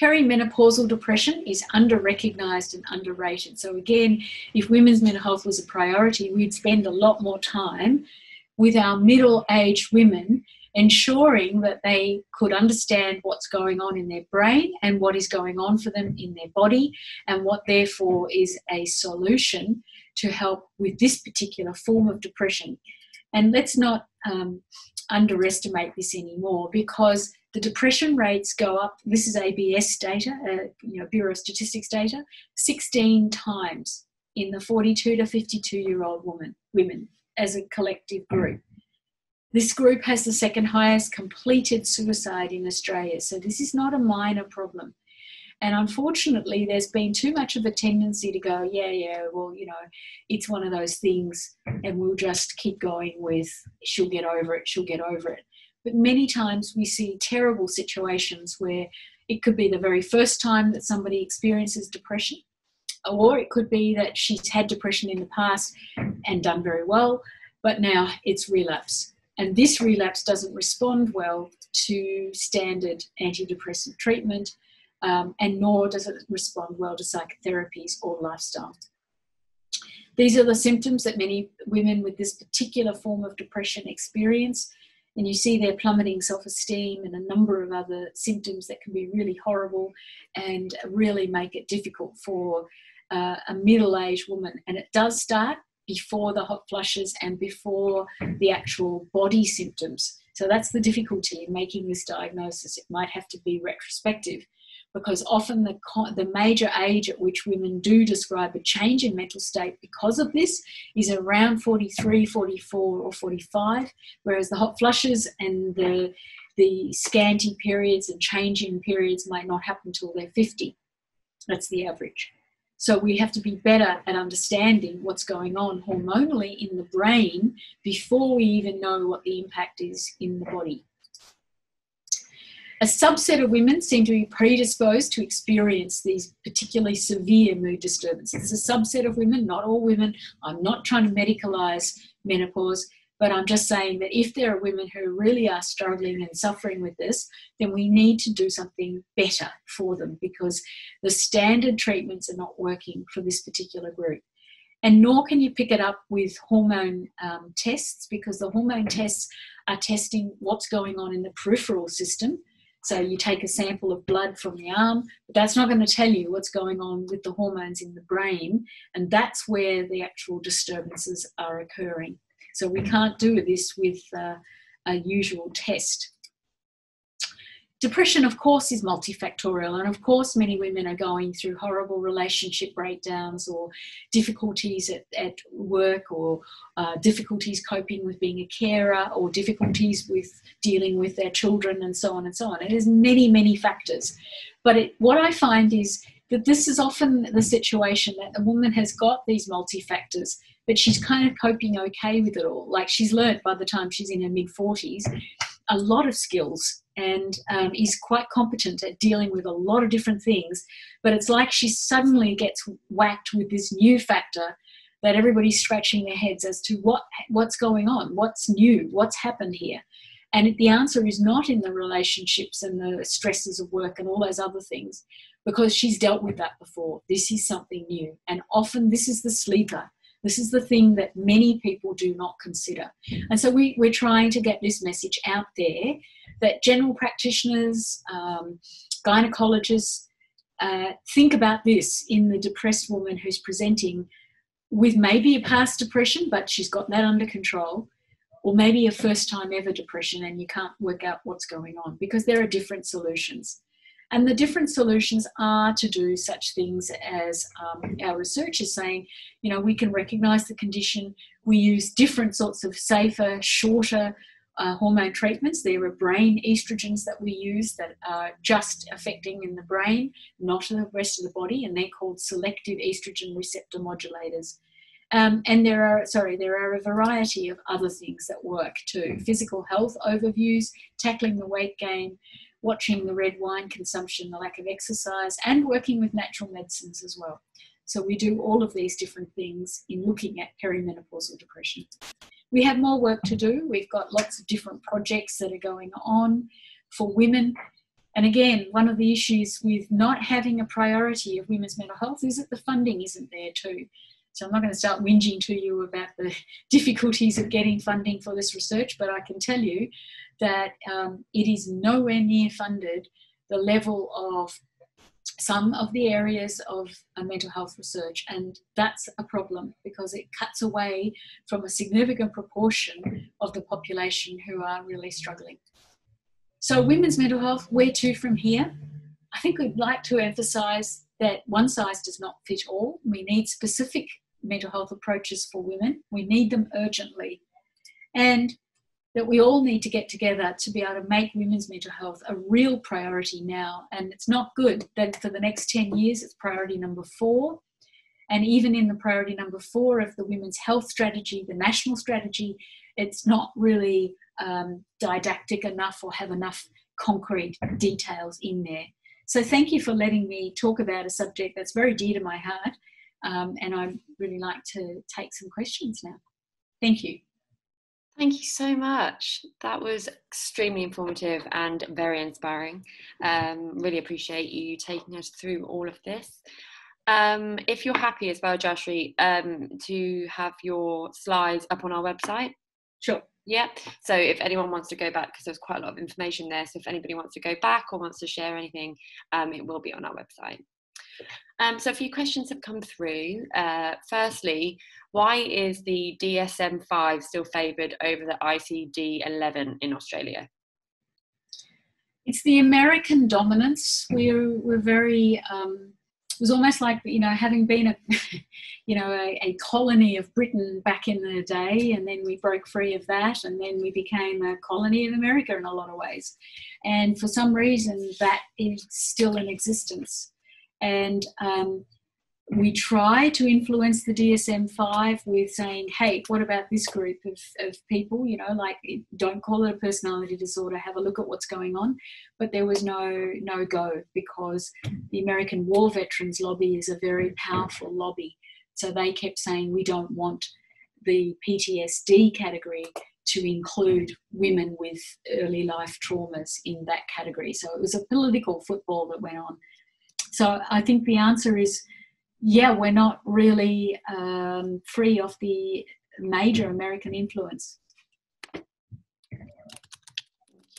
Perimenopausal depression is under recognized and underrated. So, again, if women's mental health was a priority, we'd spend a lot more time with our middle aged women ensuring that they could understand what's going on in their brain and what is going on for them in their body, and what therefore is a solution to help with this particular form of depression. And let's not um, underestimate this anymore because the depression rates go up. This is ABS data, uh, you know, Bureau of Statistics data, 16 times in the 42 to 52 year old woman, women as a collective group. This group has the second highest completed suicide in Australia, so this is not a minor problem. And unfortunately, there's been too much of a tendency to go, yeah, yeah, well, you know, it's one of those things, and we'll just keep going with, she'll get over it, she'll get over it. But many times we see terrible situations where it could be the very first time that somebody experiences depression, or it could be that she's had depression in the past and done very well, but now it's relapse. And this relapse doesn't respond well to standard antidepressant treatment, um, and nor does it respond well to psychotherapies or lifestyle. These are the symptoms that many women with this particular form of depression experience. And you see their plummeting self esteem and a number of other symptoms that can be really horrible and really make it difficult for uh, a middle aged woman. And it does start before the hot flushes and before the actual body symptoms. So that's the difficulty in making this diagnosis. It might have to be retrospective because often the, the major age at which women do describe a change in mental state because of this is around 43, 44, or 45, whereas the hot flushes and the, the scanty periods and changing periods might not happen until they're 50. That's the average. So we have to be better at understanding what's going on hormonally in the brain before we even know what the impact is in the body. A subset of women seem to be predisposed to experience these particularly severe mood disturbances. It's a subset of women, not all women. I'm not trying to medicalize menopause. But I'm just saying that if there are women who really are struggling and suffering with this, then we need to do something better for them because the standard treatments are not working for this particular group. And nor can you pick it up with hormone um, tests because the hormone tests are testing what's going on in the peripheral system. So you take a sample of blood from the arm, but that's not going to tell you what's going on with the hormones in the brain, and that's where the actual disturbances are occurring. So we can't do this with uh, a usual test. Depression, of course, is multifactorial, and of course, many women are going through horrible relationship breakdowns or difficulties at, at work or uh, difficulties coping with being a carer or difficulties with dealing with their children and so on and so on. It has many, many factors. But it, what I find is that this is often the situation that the woman has got these multi factors, but she's kind of coping okay with it all. Like she's learned by the time she's in her mid 40s a lot of skills and um, is quite competent at dealing with a lot of different things. But it's like she suddenly gets whacked with this new factor that everybody's scratching their heads as to what what's going on, what's new, what's happened here. And the answer is not in the relationships and the stresses of work and all those other things, because she's dealt with that before. This is something new. And often this is the sleeper. This is the thing that many people do not consider. And so we, we're trying to get this message out there that general practitioners, um, gynecologists, uh, think about this in the depressed woman who's presenting with maybe a past depression, but she's got that under control, or maybe a first time ever depression and you can't work out what's going on because there are different solutions. And the different solutions are to do such things as um, our research is saying, you know, we can recognize the condition. We use different sorts of safer, shorter uh, hormone treatments. There are brain estrogens that we use that are just affecting in the brain, not in the rest of the body, and they're called selective estrogen receptor modulators. Um, and there are, sorry, there are a variety of other things that work too. Physical health overviews, tackling the weight gain, watching the red wine consumption, the lack of exercise, and working with natural medicines as well. So we do all of these different things in looking at perimenopausal depression. We have more work to do. We've got lots of different projects that are going on for women. And again, one of the issues with not having a priority of women's mental health is that the funding isn't there too. So I'm not going to start whinging to you about the *laughs* difficulties of getting funding for this research, but I can tell you that um, it is nowhere near funded the level of some of the areas of uh, mental health research, and that's a problem because it cuts away from a significant proportion of the population who are really struggling. So, women's mental health, where to from here? I think we'd like to emphasize that one size does not fit all. We need specific mental health approaches for women, we need them urgently. And that we all need to get together to be able to make women's mental health a real priority now. And it's not good that for the next 10 years it's priority number four. And even in the priority number four of the women's health strategy, the national strategy, it's not really um, didactic enough or have enough concrete details in there. So thank you for letting me talk about a subject that's very dear to my heart. Um, and I'd really like to take some questions now. Thank you. Thank you so much. That was extremely informative and very inspiring. Um, really appreciate you taking us through all of this. Um, if you're happy as well, Jayashri, um, to have your slides up on our website. Sure. Yeah. So if anyone wants to go back, because there's quite a lot of information there. So if anybody wants to go back or wants to share anything, um, it will be on our website. Um, so a few questions have come through. Uh, firstly, why is the DSM-5 still favoured over the ICD-11 in Australia? It's the American dominance. We're, we're very, um, it was almost like, you know, having been a, *laughs* you know, a, a, colony of Britain back in the day, and then we broke free of that, and then we became a colony of America in a lot of ways. And for some reason, that is still in existence and um, we try to influence the DSM-5 with saying, hey, what about this group of, of people? You know, like don't call it a personality disorder. Have a look at what's going on. But there was no no go because the American War Veterans Lobby is a very powerful lobby. So they kept saying we don't want the PTSD category to include women with early life traumas in that category. So it was a political football that went on. So I think the answer is yeah, we're not really um, free of the major American influence. Thank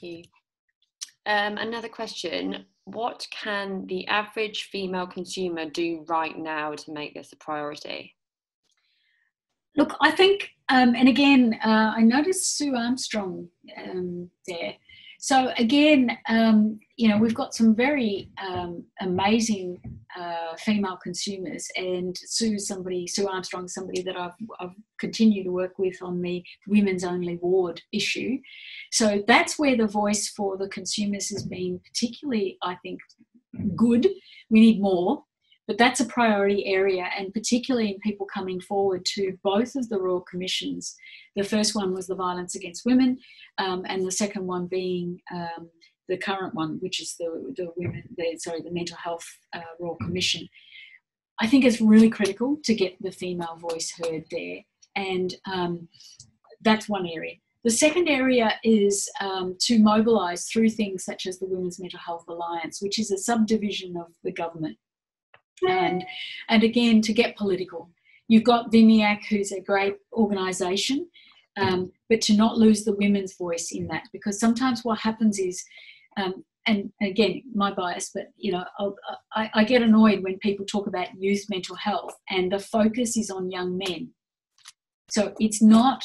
you. Um, another question What can the average female consumer do right now to make this a priority? Look, I think, um, and again, uh, I noticed Sue Armstrong um, there. So again, um, you know, we've got some very um, amazing uh, female consumers, and Sue, somebody, Sue Armstrong, somebody that I've, I've continued to work with on the women's only ward issue. So that's where the voice for the consumers has been particularly, I think, good. We need more but that's a priority area, and particularly in people coming forward to both of the Royal Commissions. The first one was the violence against women, um, and the second one being um, the current one, which is the, the women, the, sorry, the Mental Health uh, Royal Commission. I think it's really critical to get the female voice heard there, and um, that's one area. The second area is um, to mobilise through things such as the Women's Mental Health Alliance, which is a subdivision of the government and and again to get political. You've got VMIAC who's a great organization um, but to not lose the women's voice in that because sometimes what happens is um, and again my bias but you know I, I get annoyed when people talk about youth mental health and the focus is on young men. So it's not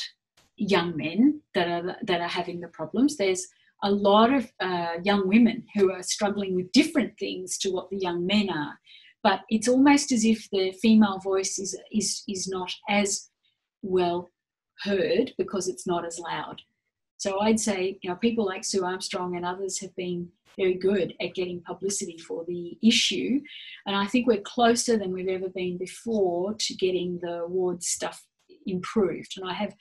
young men that are that are having the problems. There's a lot of uh, young women who are struggling with different things to what the young men are but it's almost as if the female voice is is is not as well heard because it's not as loud. So I'd say you know people like Sue Armstrong and others have been very good at getting publicity for the issue, and I think we're closer than we've ever been before to getting the ward stuff improved. And I have.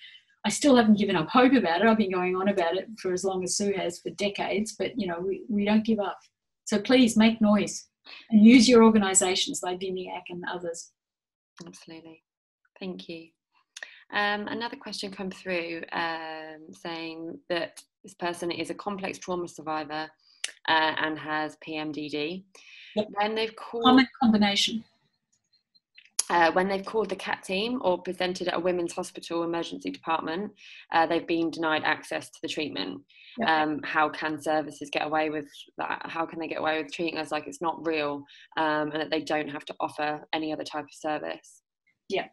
I still haven't given up hope about it. I've been going on about it for as long as Sue has for decades, but you know, we, we don't give up. So please make noise and use your organisations like VMIAC and others. Absolutely. Thank you. Um, another question come through um, saying that this person is a complex trauma survivor uh, and has PMDD. Yep. When they've called common combination. Uh, when they've called the CAT team or presented at a women's hospital emergency department, uh, they've been denied access to the treatment. Yeah. um, how can services get away with that? How can they get away with treating us like it's not real um, and that they don't have to offer any other type of service? Yeah.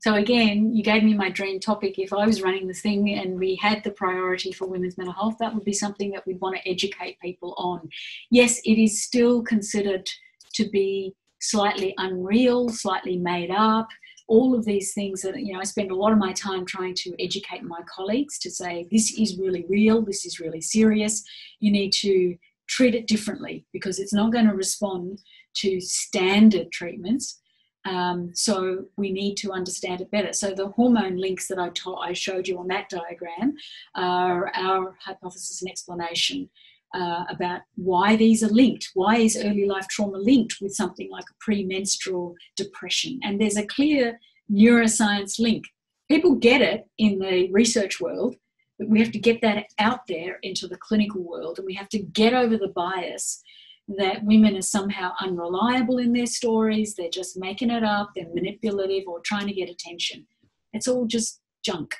So again you gave me my dream topic. If i was running the thing and we had the priority for women's mental health that would be something that we'd want to educate people on. Yes it is still considered to be slightly unreal slightly made up all of these things that you know i spend a lot of my time trying to educate my colleagues to say this is really real this is really serious you need to treat it differently because it's not going to respond to standard treatments um, so we need to understand it better. So the hormone links that I, taught, I showed you on that diagram are our hypothesis and explanation uh, about why these are linked. Why is early life trauma linked with something like a premenstrual depression? And there's a clear neuroscience link. People get it in the research world, but we have to get that out there into the clinical world and we have to get over the bias that women are somehow unreliable in their stories, they're just making it up, they're manipulative or trying to get attention. It's all just junk.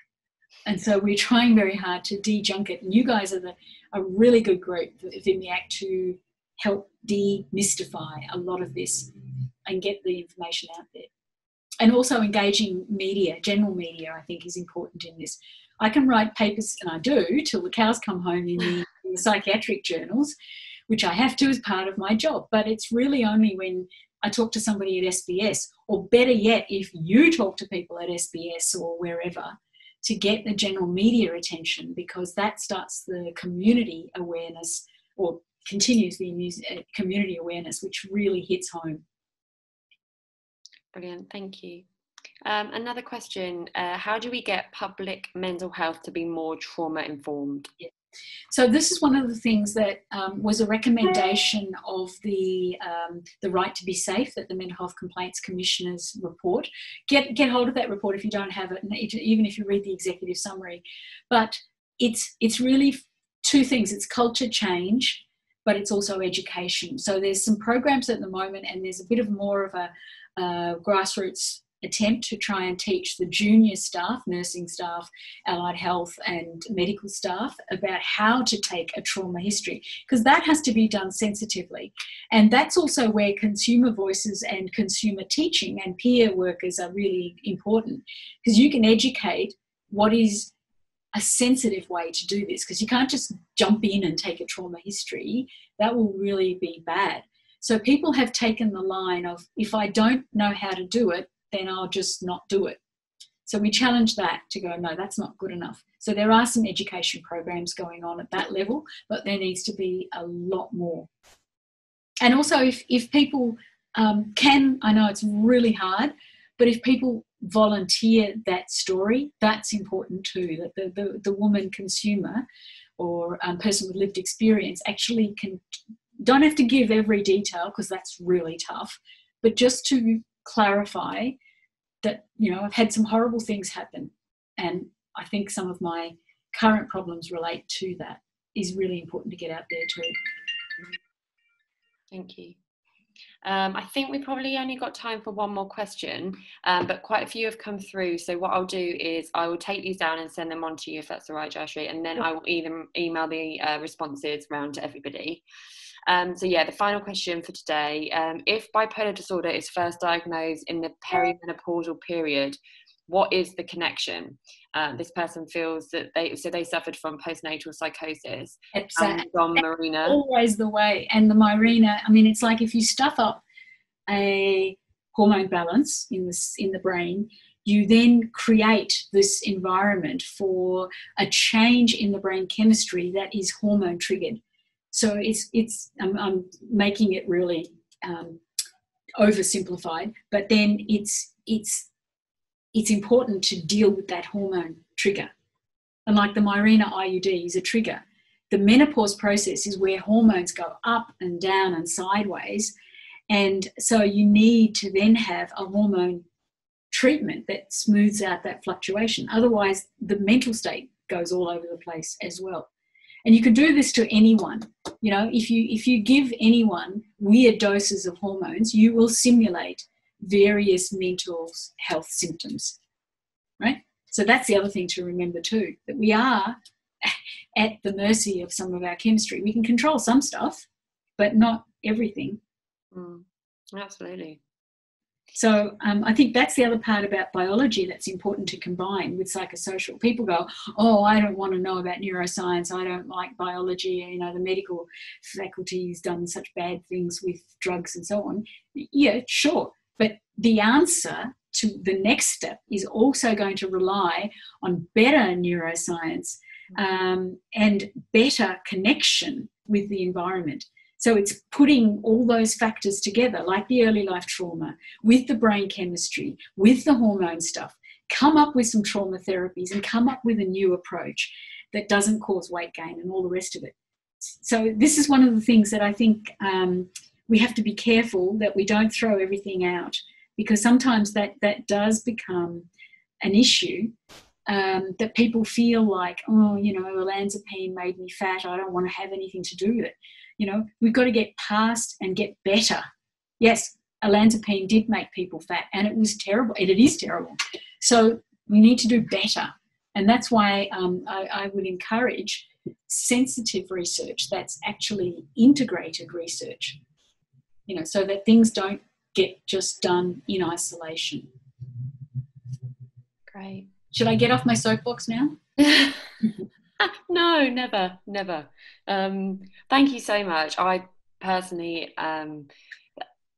And so we're trying very hard to de-junk it. And you guys are the a really good group VMIAC to help demystify a lot of this and get the information out there. And also engaging media, general media, I think is important in this. I can write papers, and I do, till the cows come home in the, *laughs* in the psychiatric journals, which I have to as part of my job. But it's really only when I talk to somebody at SBS, or better yet, if you talk to people at SBS or wherever, to get the general media attention because that starts the community awareness or continues the uh, community awareness, which really hits home. Brilliant, thank you. Um, another question uh, How do we get public mental health to be more trauma informed? Yeah. So this is one of the things that um, was a recommendation of the um, the right to be safe that the Mental Health Complaints Commissioners report. Get get hold of that report if you don't have it, and even if you read the executive summary. But it's it's really two things. It's culture change, but it's also education. So there's some programs at the moment, and there's a bit of more of a uh, grassroots attempt to try and teach the junior staff, nursing staff, allied health, and medical staff about how to take a trauma history, because that has to be done sensitively. And that's also where consumer voices and consumer teaching and peer workers are really important, because you can educate what is a sensitive way to do this because you can't just jump in and take a trauma history. That will really be bad. So people have taken the line of if I don't know how to do it, then I'll just not do it. So we challenge that to go, no, that's not good enough. So there are some education programs going on at that level, but there needs to be a lot more. And also, if, if people um, can, I know it's really hard, but if people volunteer that story, that's important too. That the, the, the woman consumer or um, person with lived experience actually can don't have to give every detail because that's really tough, but just to clarify that you know I've had some horrible things happen, and I think some of my current problems relate to that is really important to get out there too. Thank you. Um, I think we probably only got time for one more question, um, but quite a few have come through. So what I'll do is I will take these down and send them on to you if that's all right, Jayashri, and then I will either email the uh, responses around to everybody. Um, so yeah, the final question for today: um, If bipolar disorder is first diagnosed in the perimenopausal period, what is the connection? Uh, this person feels that they so they suffered from postnatal psychosis exactly. from Mirena. Always the way, and the Mirena. I mean, it's like if you stuff up a hormone balance in the in the brain, you then create this environment for a change in the brain chemistry that is hormone triggered. So it's it's I'm, I'm making it really um, oversimplified, but then it's it's it's important to deal with that hormone trigger. And like the Mirena IUD is a trigger. The menopause process is where hormones go up and down and sideways. And so you need to then have a hormone treatment that smooths out that fluctuation. Otherwise, the mental state goes all over the place as well. And you can do this to anyone. You know, if you if you give anyone weird doses of hormones, you will simulate various mental health symptoms, right? So that's the other thing to remember too that we are *laughs* at the mercy of some of our chemistry. We can control some stuff, but not everything. Mm, absolutely. So um, I think that's the other part about biology that's important to combine with psychosocial. People go, "Oh, I don't want to know about neuroscience. I don't like biology. You know, the medical faculty's done such bad things with drugs and so on." Yeah, sure, but the answer to the next step is also going to rely on better neuroscience um, and better connection with the environment. So it's putting all those factors together, like the early life trauma, with the brain chemistry, with the hormone stuff, come up with some trauma therapies and come up with a new approach that doesn't cause weight gain and all the rest of it. So this is one of the things that I think um, we have to be careful that we don't throw everything out because sometimes that that does become an issue um, that people feel like oh you know olanzapine made me fat i don't want to have anything to do with it you know we've got to get past and get better yes olanzapine did make people fat and it was terrible and it is terrible so we need to do better and that's why um, I, I would encourage sensitive research that's actually integrated research you know, so that things don't get just done in isolation. Great. Should I get off my soapbox now? *laughs* *laughs* no, never, never. Um, thank you so much. I personally, um,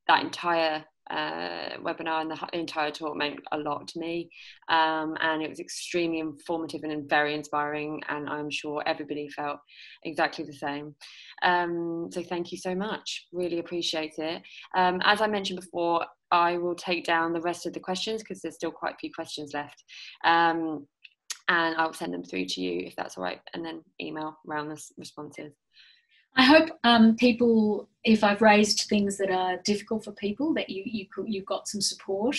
that entire uh, webinar and the entire talk meant a lot to me. Um, and it was extremely informative and very inspiring. And I'm sure everybody felt exactly the same. Um, so thank you so much. Really appreciate it. Um, as I mentioned before, I will take down the rest of the questions because there's still quite a few questions left. Um, and I'll send them through to you if that's all right, and then email around the responses. I hope um, people, if I've raised things that are difficult for people, that you, you you've got some support.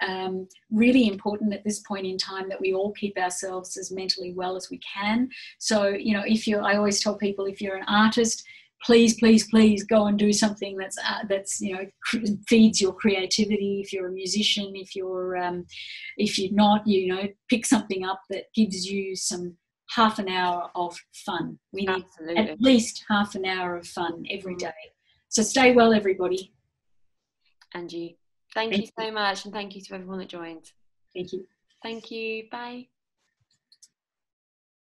Um, really important at this point in time that we all keep ourselves as mentally well as we can. So you know, if you're, I always tell people, if you're an artist, please, please, please go and do something that's uh, that's you know feeds your creativity. If you're a musician, if you're um, if you're not, you know, pick something up that gives you some half an hour of fun. We need Absolutely. at least half an hour of fun every day. So stay well, everybody. And you. Thank, thank you so much, and thank you to everyone that joined. Thank you. Thank you. Bye.